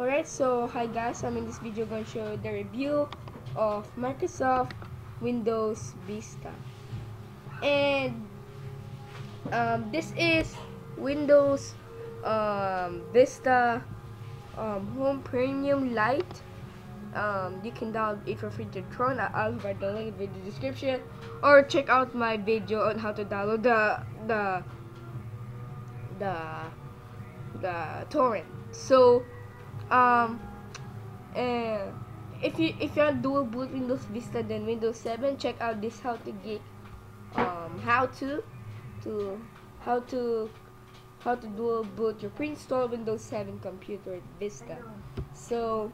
Alright, so hi guys, I'm in this video to show the review of Microsoft Windows Vista. And um, this is Windows um, Vista um, Home Premium Lite. Um, you can download it for free to Tron. I'll provide the link in the description, or check out my video on how to download the the the the torrent. So um if you if you want dual boot Windows Vista then Windows 7 check out this how to get um how to to how to how to dual boot your pre-install Windows 7 computer Vista. So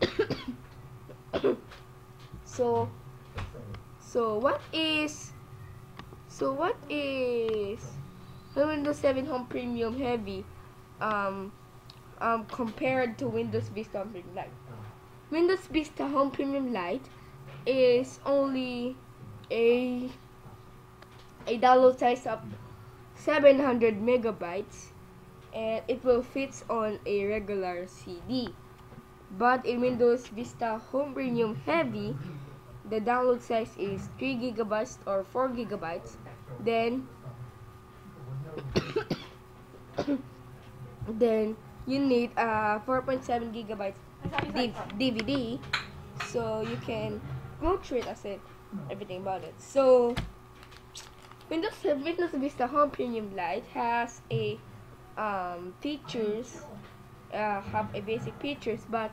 so so what is so what is Windows 7 Home Premium Heavy? Um um, compared to Windows Vista Home Premium Lite. Windows Vista Home Premium Lite is only a a download size of 700 megabytes and it will fit on a regular CD. But in Windows Vista Home Premium Heavy, the download size is 3 gigabytes or 4 gigabytes. Then then you need a 4.7 gigabytes DVD so you can go through it I said everything about it. So Windows Windows Vista Home Premium Lite has a um, features uh, have a basic features but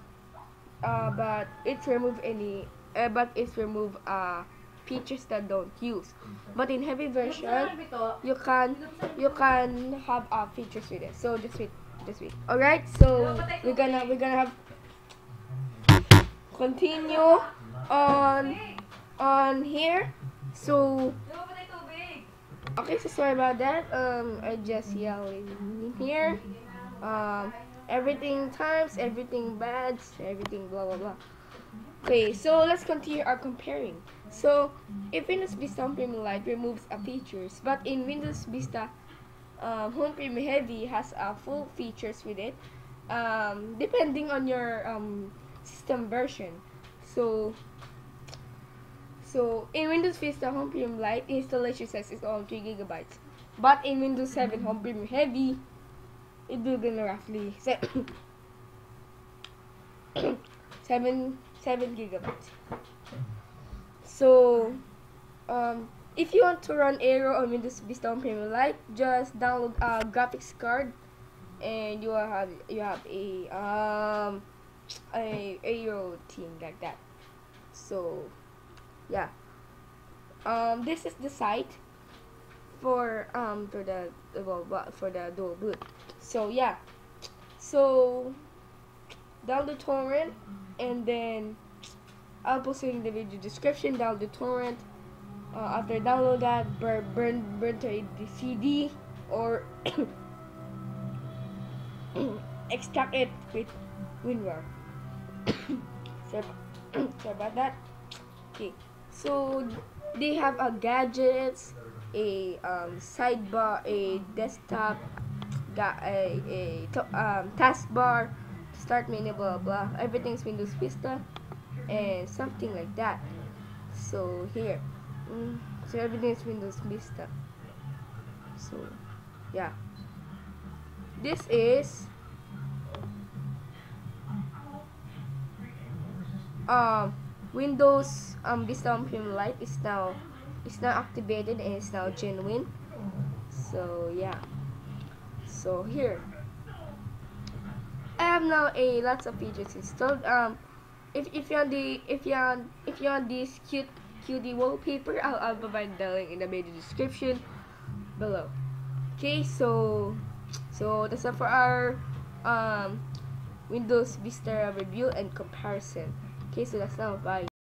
uh, but it's remove any uh, but it's remove uh, features that don't use. But in heavy version you can you can have uh, features with it. So just wait this week. Alright, so we're gonna we're gonna have continue on on here. So okay, so sorry about that. Um, I just yelling here. Um, everything times, everything bad, everything blah blah blah. Okay, so let's continue our comparing. So, if Windows Vista Premium Lite removes a features, but in Windows Vista um, Home Premium Heavy has uh, full features with it, um, depending on your um, system version. So, so in Windows Vista Home Premium Lite, installation size is only 3 gigabytes. But in Windows 7 Home Premium Heavy, it will be roughly 7, 7, 7 gigabytes. So, um, if you want to run Aero on Windows Vista on Premium Lite, just download a graphics card, and you will have you have a um a Aero theme like that. So, yeah. Um, this is the site for um for the well for the dual boot. So yeah. So download the torrent and then I'll post it in the video description download the torrent uh, after download that burn burn burn to the CD or extract it with WinRAR. sorry about that. Okay, so they have a gadgets, a um, sidebar, a desktop, got a, a um, taskbar, start menu, blah blah. Everything's Windows Vista, and something like that. So here. Mm, so everything is Windows Vista. So, yeah. This is um Windows um Vista Premium Lite is now is now activated and it's now genuine. So yeah. So here. I have now a lots of features installed. Um if if you're on the if you're on if you're on this cute cutie wallpaper. I'll, I'll provide the link in the video description below. Okay, so so that's all for our um, Windows Vista review and comparison. Okay, so that's now. Bye.